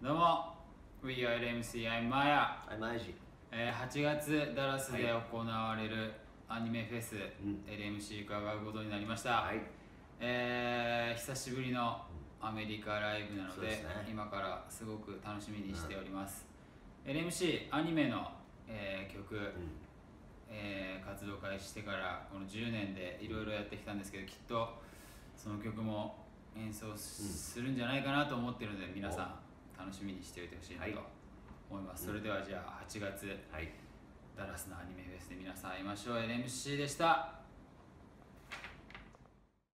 どうも We are LMC I'm Maya、はい、マジ。えー、8月ダラスで行われるアニメフェス、ん。LMC 伺うことになりました、はい。えー久しぶりのアメリカライブなのでね。今からすごく楽しみにしております、LMC アニメの、えー曲、うん。えー活動開始してからこの10年でいろいろやってきたんですけどきっとその曲も演奏す,、するんじゃないかなと思ってるので皆さん楽しみにしておいてほしいなはい。と思います、それではじゃあ8月はい。ダラスのアニメフェスで皆さん会いましょう。LMC でした